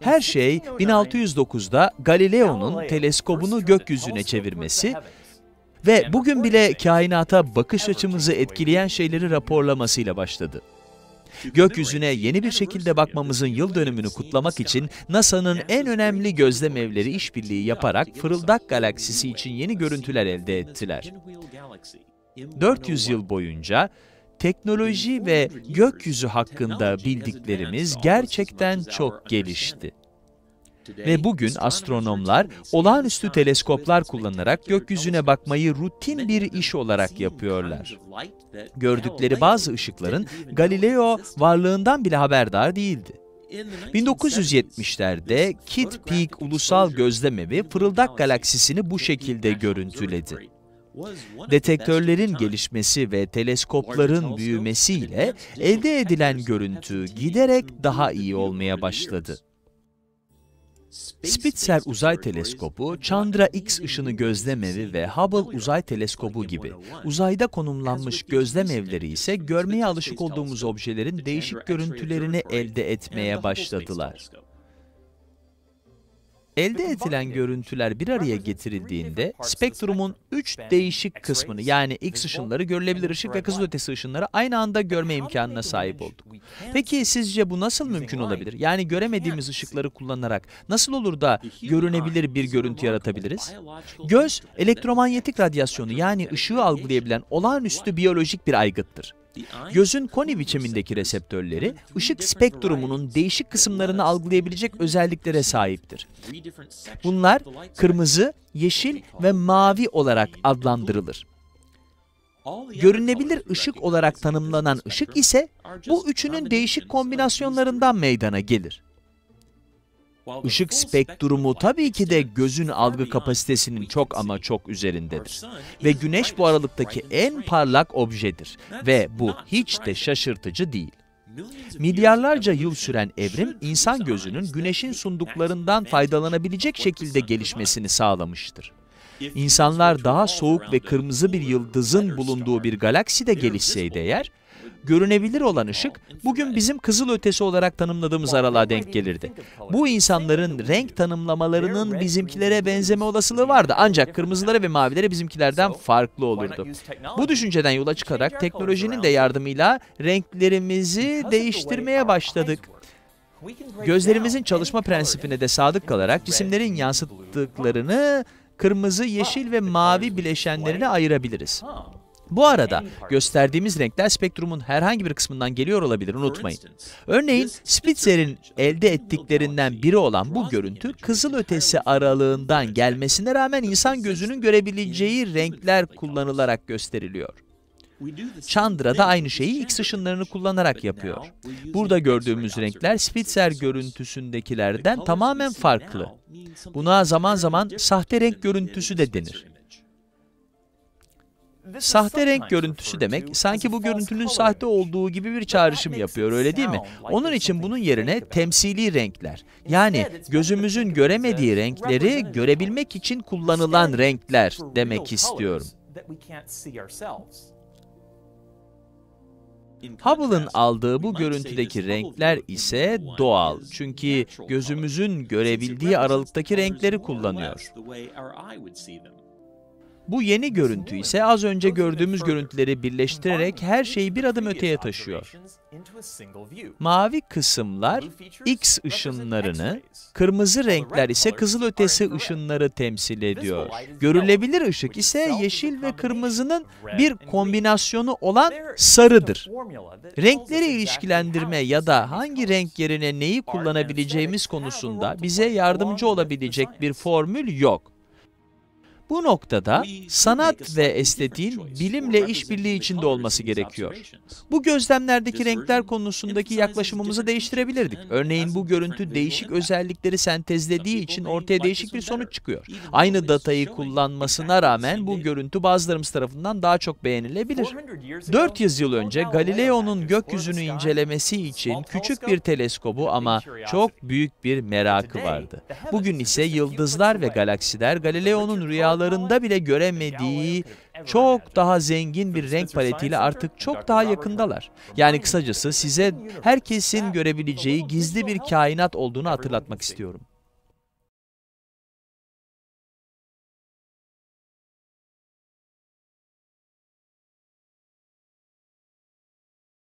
Her şey 1609'da Galileo'nun teleskobunu gökyüzüne çevirmesi ve bugün bile kainata bakış açımızı etkileyen şeyleri raporlamasıyla başladı. Gökyüzüne yeni bir şekilde bakmamızın yıl dönümünü kutlamak için NASA'nın en önemli gözlem evleri işbirliği yaparak Fırıldak Galaksisi için yeni görüntüler elde ettiler. 400 yıl boyunca teknoloji ve gökyüzü hakkında bildiklerimiz gerçekten çok gelişti. Ve bugün astronomlar olağanüstü teleskoplar kullanarak gökyüzüne bakmayı rutin bir iş olarak yapıyorlar. Gördükleri bazı ışıkların Galileo varlığından bile haberdar değildi. 1970'lerde Kidd Peak Ulusal Gözlemevi Fırıldak Galaksisini bu şekilde görüntüledi. Detektörlerin gelişmesi ve teleskopların büyümesiyle elde edilen görüntü giderek daha iyi olmaya başladı. Spitzer Uzay Teleskobu, Chandra X ışını gözlemevi ve Hubble Uzay Teleskobu gibi uzayda konumlanmış gözlemevleri ise görmeye alışık olduğumuz objelerin değişik görüntülerini elde etmeye başladılar. Elde edilen görüntüler bir araya getirildiğinde spektrumun üç değişik kısmını yani X ışınları, görülebilir ışık ve kızılötesi ışınları aynı anda görme imkanına sahip olduk. Peki sizce bu nasıl mümkün olabilir? Yani göremediğimiz ışıkları kullanarak nasıl olur da görünebilir bir görüntü yaratabiliriz? Göz, elektromanyetik radyasyonu yani ışığı algılayabilen olağanüstü biyolojik bir aygıttır. Gözün koni biçimindeki reseptörleri, ışık spektrumunun değişik kısımlarını algılayabilecek özelliklere sahiptir. Bunlar kırmızı, yeşil ve mavi olarak adlandırılır. Görünebilir ışık olarak tanımlanan ışık ise bu üçünün değişik kombinasyonlarından meydana gelir. Işık spektrumu tabii ki de gözün algı kapasitesinin çok ama çok üzerindedir. Ve güneş bu aralıktaki en parlak objedir ve bu hiç de şaşırtıcı değil. Milyarlarca yıl süren evrim, insan gözünün güneşin sunduklarından faydalanabilecek şekilde gelişmesini sağlamıştır. İnsanlar daha soğuk ve kırmızı bir yıldızın bulunduğu bir galakside gelişseydi eğer, görünebilir olan ışık bugün bizim kızıl ötesi olarak tanımladığımız aralığa denk gelirdi. Bu insanların renk tanımlamalarının bizimkilere benzeme olasılığı vardı ancak kırmızıları ve mavileri bizimkilerden farklı olurdu. Bu düşünceden yola çıkarak teknolojinin de yardımıyla renklerimizi değiştirmeye başladık. Gözlerimizin çalışma prensibine de sadık kalarak cisimlerin yansıttıklarını kırmızı, yeşil ve mavi bileşenlerine ayırabiliriz. Bu arada gösterdiğimiz renkler spektrumun herhangi bir kısmından geliyor olabilir unutmayın. Örneğin Spitzer'in elde ettiklerinden biri olan bu görüntü kızılötesi aralığından gelmesine rağmen insan gözünün görebileceği renkler kullanılarak gösteriliyor. Chandra da aynı şeyi X ışınlarını kullanarak yapıyor. Burada gördüğümüz renkler Spitzer görüntüsündekilerden tamamen farklı. Buna zaman zaman sahte renk görüntüsü de denir. Sahte renk görüntüsü demek, sanki bu görüntünün sahte olduğu gibi bir çağrışım yapıyor, öyle değil mi? Onun için bunun yerine temsili renkler, yani gözümüzün göremediği renkleri görebilmek için kullanılan renkler demek istiyorum. Hubble'ın aldığı bu görüntüdeki renkler ise doğal. Çünkü gözümüzün görebildiği aralıktaki renkleri kullanıyor. Bu yeni görüntü ise az önce gördüğümüz görüntüleri birleştirerek her şeyi bir adım öteye taşıyor. Mavi kısımlar X ışınlarını, kırmızı renkler ise kızılötesi ışınları temsil ediyor. Görülebilir ışık ise yeşil ve kırmızının bir kombinasyonu olan sarıdır. Renkleri ilişkilendirme ya da hangi renk yerine neyi kullanabileceğimiz konusunda bize yardımcı olabilecek bir formül yok. Bu noktada sanat ve estetiğin bilimle işbirliği içinde olması gerekiyor. Bu gözlemlerdeki renkler konusundaki yaklaşımımızı değiştirebilirdik. Örneğin bu görüntü değişik özellikleri sentezlediği için ortaya değişik bir sonuç çıkıyor. Aynı datayı kullanmasına rağmen bu görüntü bazılarımız tarafından daha çok beğenilebilir. 400 yıl önce Galileo'nun gökyüzünü incelemesi için küçük bir teleskobu ama çok büyük bir merakı vardı. Bugün ise yıldızlar ve galaksiler Galileo'nun rüyaları rüyalarında bile göremediği çok daha zengin bir renk paletiyle artık çok daha yakındalar. Yani kısacası size herkesin görebileceği gizli bir kainat olduğunu hatırlatmak istiyorum.